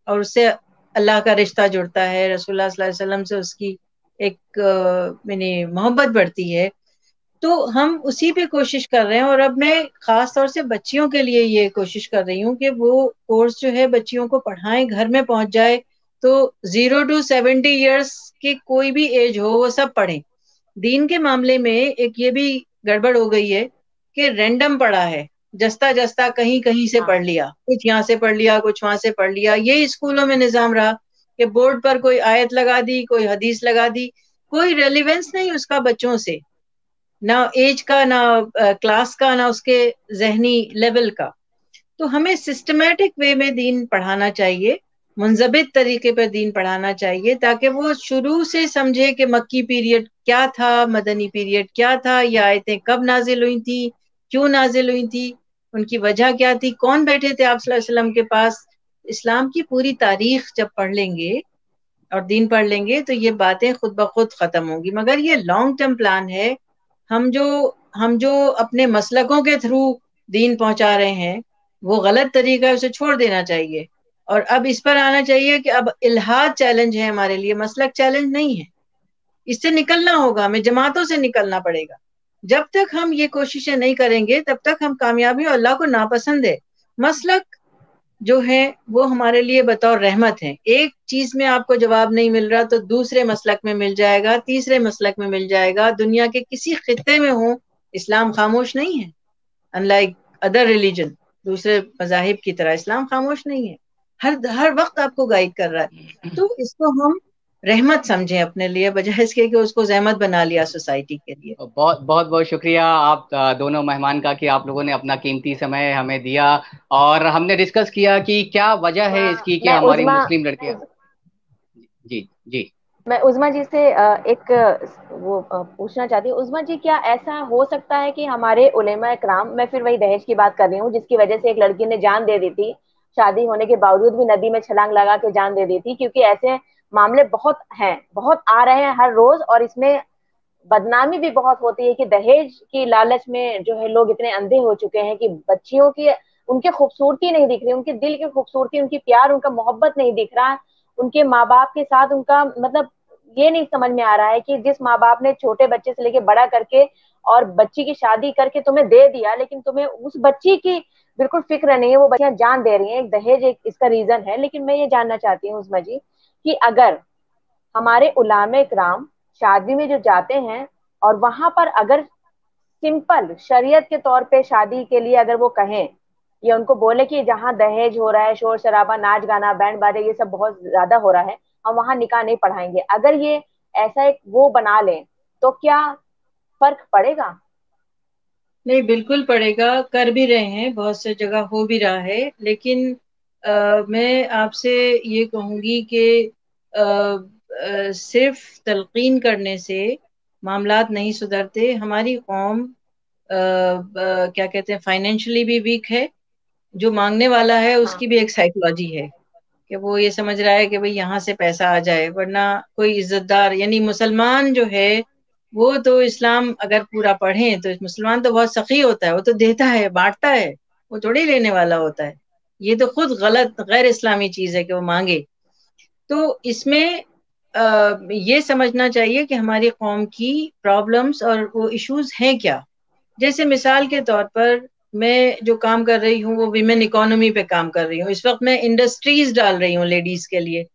और उससे अल्लाह का रिश्ता जुड़ता है अलैहि वसल्लम से उसकी एक मैंने मोहब्बत बढ़ती है। तो हम उसी पे कोशिश कर रहे हैं और अब मैं खास तौर से बच्चियों के लिए ये कोशिश कर रही हूँ कि वो कोर्स जो है बच्चियों को पढ़ाएँ घर में पहुँच जाए। तो ज़ीरो टू सेवेंटी ईयर्स की कोई भी एज हो वो सब पढ़ें। दीन के मामले में एक ये भी गड़बड़ हो गई है कि रेंडम पढ़ा है। जस्ता जस्ता कहीं कहीं से पढ़ लिया। कुछ यहाँ से पढ़ लिया कुछ वहाँ से पढ़ लिया। ये स्कूलों में निज़ाम रहा कि बोर्ड पर कोई आयत लगा दी कोई हदीस लगा दी। कोई रेलिवेंस नहीं उसका बच्चों से। ना एज का, ना क्लास का, ना उसके जहनी लेवल का। तो हमें सिस्टमेटिक वे में दीन पढ़ाना चाहिए, मुंजबित तरीके पर दीन पढ़ाना चाहिए, ताकि वो शुरू से समझे कि मक्की पीरियड क्या था, मदनी पीरियड क्या था, ये आयतें कब नाजिल हुई थी, क्यों नाजिल हुई थी, उनकी वजह क्या थी, कौन बैठे थे आप वसल्लम के पास। इस्लाम की पूरी तारीख जब पढ़ लेंगे और दीन पढ़ लेंगे तो ये बातें खुद ब खुद खत्म होंगी। मगर ये लॉन्ग टर्म प्लान है हम जो हम जो अपने मसलकों के थ्रू दीन पहुँचा रहे हैं, वो गलत तरीका है, उसे छोड़ देना चाहिए। और अब इस पर आना चाहिए कि अब इल्हाद चैलेंज है हमारे लिए, मसलक चैलेंज नहीं है। इससे निकलना होगा, हमें जमातों से निकलना पड़ेगा। जब तक हम ये कोशिशें नहीं करेंगे, तब तक हम कामयाबी और अल्लाह को नापसंद है। मसलक जो है वो हमारे लिए बतौर रहमत है। एक चीज़ में आपको जवाब नहीं मिल रहा तो दूसरे मसलक में मिल जाएगा तीसरे मसलक में मिल जाएगा। दुनिया के किसी खत्े में हो इस्लाम खामोश नहीं है। अनलाइक अदर रिलीजन दूसरे मजाहिब की तरह इस्लाम खामोश नहीं है। हर हर वक्त आपको गाइड कर रहा है। तो इसको हम रहमत समझें अपने लिए बजाय इसके कि उसको जहमत बना लिया सोसाइटी के लिए। बहुत बहुत बहुत शुक्रिया आप दोनों मेहमान का कि आप लोगों ने अपना कीमती समय हमें दिया और हमने डिस्कस किया कि क्या वजह है इसकी कि हमारी मुस्लिम लड़कियाँ जी जी। मैं उजमा जी से एक वो पूछना चाहती हूँ। उजमा जी क्या ऐसा हो सकता है कि हमारे उलेमा कराम मैं फिर वही दहेज की बात कर रही हूँ जिसकी वजह से एक लड़की ने जान दे दी थी शादी होने के बावजूद भी नदी में छलांग लगा के जान दे दी थी क्योंकि ऐसे मामले बहुत हैं, बहुत आ रहे हैं हर रोज और इसमें बदनामी भी बहुत होती है कि दहेज की लालच में जो है लोग इतने अंधे हो चुके हैं कि बच्चियों की, उनकी खूबसूरती नहीं दिख रही, उनके दिल की खूबसूरती, उनकी प्यार, उनका मोहब्बत नहीं दिख रहा, उनके माँ बाप के साथ उनका मतलब ये नहीं समझ में आ रहा है कि जिस माँ बाप ने छोटे बच्चे से लेके बड़ा करके और बच्ची की शादी करके तुम्हें दे दिया, लेकिन तुम्हें उस बच्ची की बिल्कुल फ़िक्र नहीं है, वो बच्चियाँ जान दे रही हैं, एक दहेज एक, इसका रीजन है, लेकिन मैं ये जानना चाहती हूँ उसमें जी कि अगर हमारे उलामे कराम शादी में जो जाते हैं और वहाँ पर अगर सिंपल शरीयत के तौर पे शादी के लिए अगर वो कहें, या उनको बोले कि जहाँ दहेज हो रहा है, शोर शराबा, नाच गाना बैंड बाजे ये सब बहुत ज़्यादा हो रहा है, हम वहाँ निकाह नहीं पढ़ाएँगे। अगर ये ऐसा एक वो बना लें तो क्या फ़र्क पड़ेगा? नहीं, बिल्कुल पड़ेगा। कर भी रहे हैं, बहुत से जगह हो भी रहा है, लेकिन मैं आपसे ये कहूँगी कि सिर्फ़ तलकीन करने से मामलात नहीं सुधरते। हमारी कौम क्या कहते हैं फाइनेंशली भी वीक है। जो मांगने वाला है उसकी हाँ। भी एक साइकोलॉजी है कि वो ये समझ रहा है कि भाई यहाँ से पैसा आ जाए वरना कोई इज्जतदार यानी मुसलमान जो है वो तो इस्लाम अगर पूरा पढ़े तो मुसलमान तो बहुत सखी होता है वो तो देता है बांटता है वो थोड़ी लेने वाला होता है। ये तो खुद गलत गैर इस्लामी चीज़ है कि वो मांगे। तो इसमें आ, ये समझना चाहिए कि हमारी कौम की प्रॉब्लम्स और वो इश्यूज़ हैं क्या? जैसे मिसाल के तौर पर मैं जो काम कर रही हूँ वो विमेन इकोनॉमी पे काम कर रही हूँ। इस वक्त मैं इंडस्ट्रीज़ डाल रही हूँ लेडीज़ के लिए।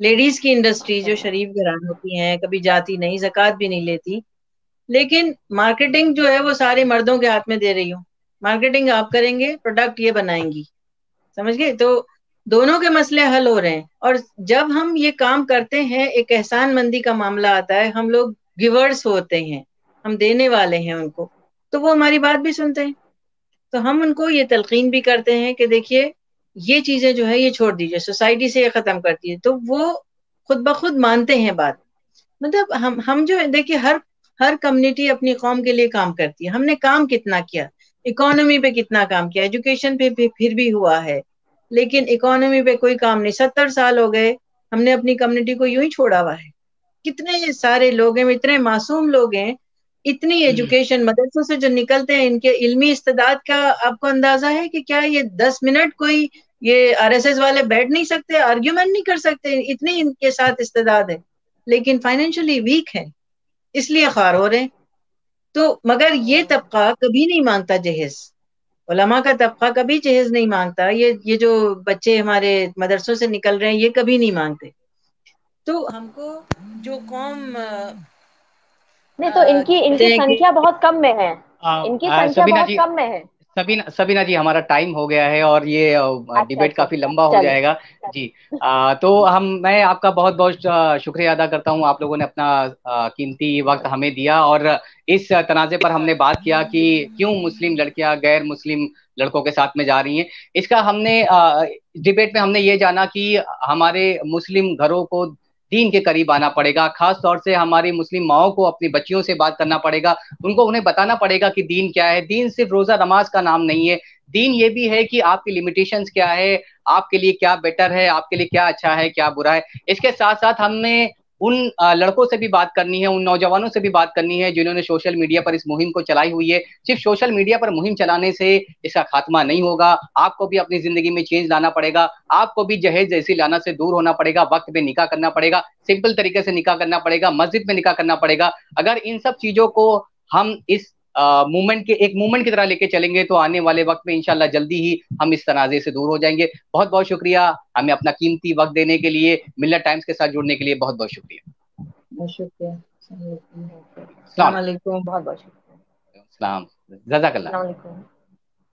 लेडीज़ की इंडस्ट्री जो शरीफ घरान होती हैं कभी जाती नहीं जक़ात भी नहीं लेती। लेकिन मार्केटिंग जो है वो सारे मर्दों के हाथ में दे रही हूँ। मार्केटिंग आप करेंगे प्रोडक्ट ये बनाएँगी। समझ गए? तो दोनों के मसले हल हो रहे हैं। और जब हम ये काम करते हैं, एक एहसान मंदी का मामला आता है, हम लोग गिवर्स होते हैं, हम देने वाले हैं उनको तो वो हमारी बात भी सुनते हैं। तो हम उनको ये तलकीन भी करते हैं कि देखिए, ये चीज़ें जो है, ये छोड़ दीजिए, सोसाइटी से ये खत्म करती है तो वो खुद ब खुद मानते हैं बात। मतलब हम हम जो देखिए, हर हर कम्युनिटी अपनी कौम के लिए काम करती है। हमने काम कितना किया? इकोनॉमी पे कितना काम किया? एजुकेशन पे भी फिर भी हुआ है। लेकिन इकोनॉमी पे कोई काम नहीं। सत्तर साल हो गए हमने अपनी कम्युनिटी को यूँ ही छोड़ा हुआ है। कितने सारे लोग हैं इतने मासूम लोग हैं इतनी एजुकेशन हम्म। मदरसों से जो निकलते हैं इनके इल्मी इस्तेदाद का आपको अंदाज़ा है कि क्या ये दस मिनट कोई ये आरएसएस वाले बैठ नहीं सकते आर्ग्यूमेंट नहीं कर सकते? इतनी इनके साथ इस्तेदाद है। लेकिन फाइनेंशियली वीक है इसलिए खार हो रहे तो मगर ये तबका कभी नहीं माँगता जहेज। उलमा का तबका कभी जहेज नहीं माँगता ये ये जो बच्चे हमारे मदरसों से निकल रहे हैं ये कभी नहीं मांगते तो हमको जो कौम नहीं तो इनकी इनकी संख्या बहुत कम में है। इनकी संख्या बहुत कम में है। सबीना सबीना जी हमारा टाइम हो गया है और ये अच्छा डिबेट अच्छा। काफ़ी लंबा हो जाएगा। जी आ, तो हम मैं आपका बहुत बहुत शुक्रिया अदा करता हूँ। आप लोगों ने अपना कीमती वक्त हमें दिया और इस तनाजे पर हमने बात किया कि क्यों मुस्लिम लड़कियाँ गैर मुस्लिम लड़कों के साथ में जा रही हैं। इसका हमने डिबेट में हमने ये जाना कि हमारे मुस्लिम घरों को दीन के करीब आना पड़ेगा। खास तौर से हमारी मुस्लिम माओ को अपनी बच्चियों से बात करना पड़ेगा। उनको उन्हें बताना पड़ेगा कि दीन क्या है। दीन सिर्फ़ रोजा नमाज़ का नाम नहीं है। दीन ये भी है कि आपकी लिमिटेशन क्या है, आपके लिए क्या बेटर है, आपके लिए क्या अच्छा है, क्या बुरा है। इसके साथ साथ हमने उन लड़कों से भी बात करनी है, उन नौजवानों से भी बात करनी है जिन्होंने सोशल मीडिया पर इस मुहिम को चलाई हुई है। सिर्फ़ सोशल मीडिया पर मुहिम चलाने से इसका खात्मा नहीं होगा। आपको भी अपनी ज़िंदगी में चेंज लाना पड़ेगा। आपको भी जहेज जैसी लाना से दूर होना पड़ेगा। वक्त में निकाह करना पड़ेगा। सिंपल तरीके से निकाह करना पड़ेगा। मस्जिद में निकाह करना पड़ेगा। अगर इन सब चीज़ों को हम इस मूवमेंट के एक मूवमेंट की तरह लेके चलेंगे तो आने वाले वक्त में इंशाल्लाह जल्दी ही हम इस तनाजे से दूर हो जाएँगे। बहुत बहुत शुक्रिया हमें अपना कीमती वक्त देने के लिए मिलर टाइम्स के साथ जुड़ने के लिए बहुत बहुत शुक्रिया। शुक्रिया। बहुत बहुत शुक्रिया जजाकल्ला